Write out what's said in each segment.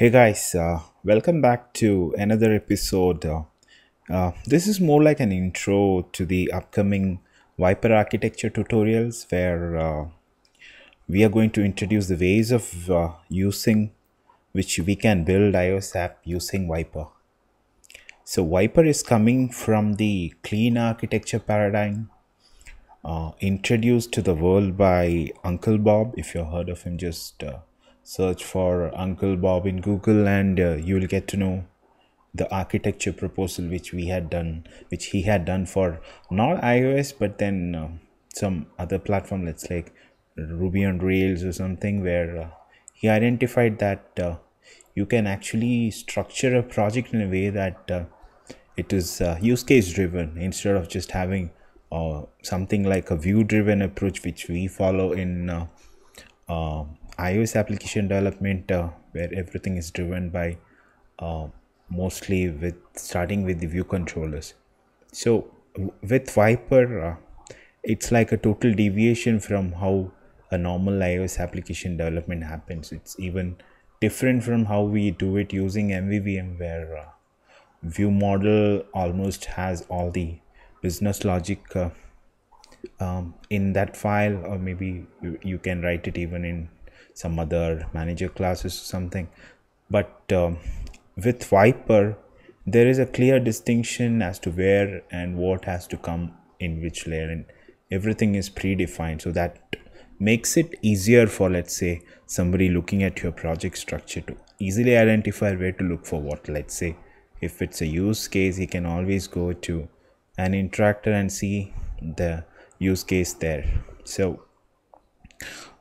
Hey guys, uh, welcome back to another episode. Uh, uh, this is more like an intro to the upcoming Viper architecture tutorials where uh, we are going to introduce the ways of uh, using which we can build iOS app using Viper. So Viper is coming from the clean architecture paradigm uh, introduced to the world by Uncle Bob. If you've heard of him, just search for Uncle Bob in Google and uh, you will get to know the architecture proposal which we had done, which he had done for not iOS but then uh, some other platform, let's like Ruby on Rails or something, where uh, he identified that uh, you can actually structure a project in a way that uh, it is uh, use case driven instead of just having something like a view driven approach which we follow in uh, iOS application development uh, where everything is driven by uh, mostly with starting with the view controllers. So with Viper uh, it's like a total deviation from how a normal iOS application development happens. It's even different from how we do it using MVVM where uh, view model almost has all the business logic uh, um, in that file or maybe you, you can write it even in some other manager classes or something. But um, with viper there is a clear distinction as to where and what has to come in which layer and everything is predefined. So that makes it easier for let's say somebody looking at your project structure to easily identify where to look for what. Let's say if it's a use case you can always go to an interactor and see the use case there. So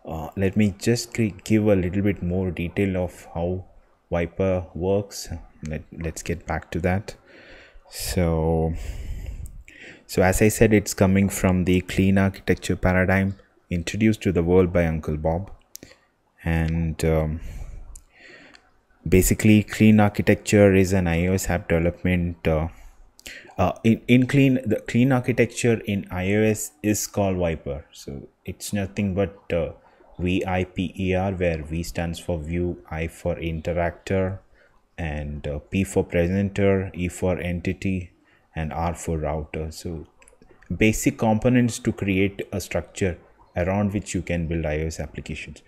uh, let me just give a little bit more detail of how viper works. Let, let's get back to that. So so as i said it's coming from the clean architecture paradigm introduced to the world by uncle bob. And um, basically clean architecture is an ios app development uh, uh, in, in clean the clean architecture in ios is called viper. So it's nothing but uh, viper where v stands for view i for interactor and uh, p for presenter e for entity and r for router. So basic components to create a structure around which you can build ios applications